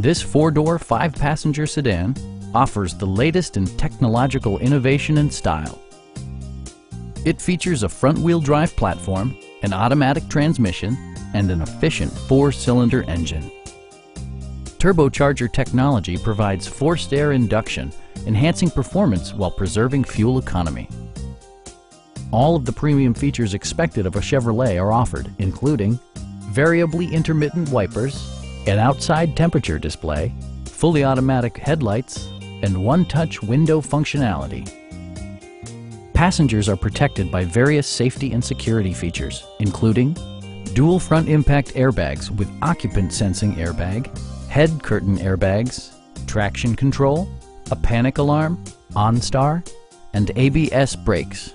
This four-door, five-passenger sedan offers the latest in technological innovation and style. It features a front-wheel drive platform, an automatic transmission, and an efficient four-cylinder engine. Turbocharger technology provides forced air induction, enhancing performance while preserving fuel economy. All of the premium features expected of a Chevrolet are offered, including variably intermittent wipers, an outside temperature display, fully automatic headlights, and one-touch window functionality. Passengers are protected by various safety and security features, including dual front impact airbags with occupant sensing airbag, head curtain airbags, traction control, a panic alarm, OnStar, and ABS brakes.